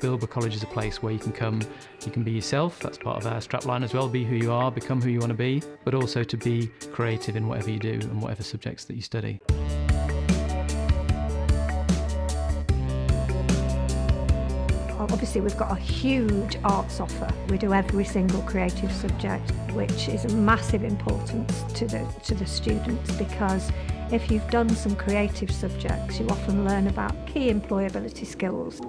Bilborough College is a place where you can come, you can be yourself, that's part of our strapline as well, be who you are, become who you want to be, but also to be creative in whatever you do and whatever subjects that you study. Obviously, we've got a huge arts offer. We do every single creative subject, which is of massive importance to the, to the students because if you've done some creative subjects, you often learn about key employability skills.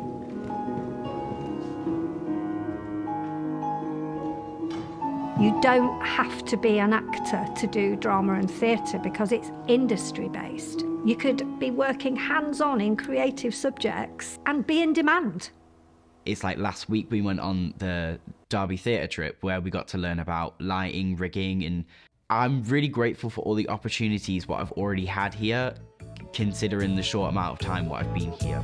You don't have to be an actor to do drama and theatre because it's industry based. You could be working hands on in creative subjects and be in demand it's like last week we went on the Derby Theatre trip where we got to learn about lighting, rigging, and I'm really grateful for all the opportunities what I've already had here, considering the short amount of time what I've been here.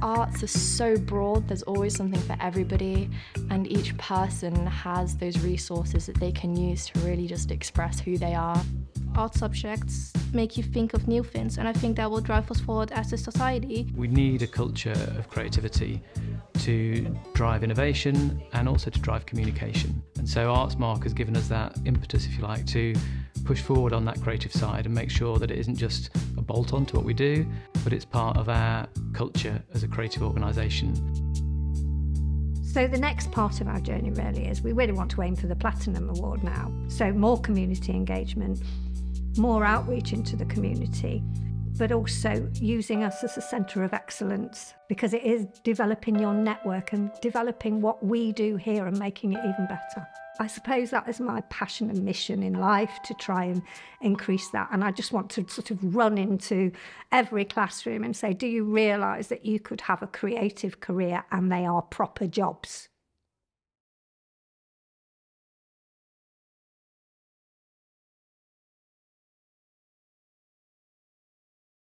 arts are so broad, there's always something for everybody, and each person has those resources that they can use to really just express who they are art subjects make you think of new things, and I think that will drive us forward as a society. We need a culture of creativity to drive innovation and also to drive communication. And so Artsmark has given us that impetus, if you like, to push forward on that creative side and make sure that it isn't just a bolt on to what we do, but it's part of our culture as a creative organisation. So the next part of our journey really is we really want to aim for the Platinum Award now. So more community engagement, more outreach into the community, but also using us as a centre of excellence because it is developing your network and developing what we do here and making it even better. I suppose that is my passion and mission in life to try and increase that. And I just want to sort of run into every classroom and say, Do you realise that you could have a creative career and they are proper jobs?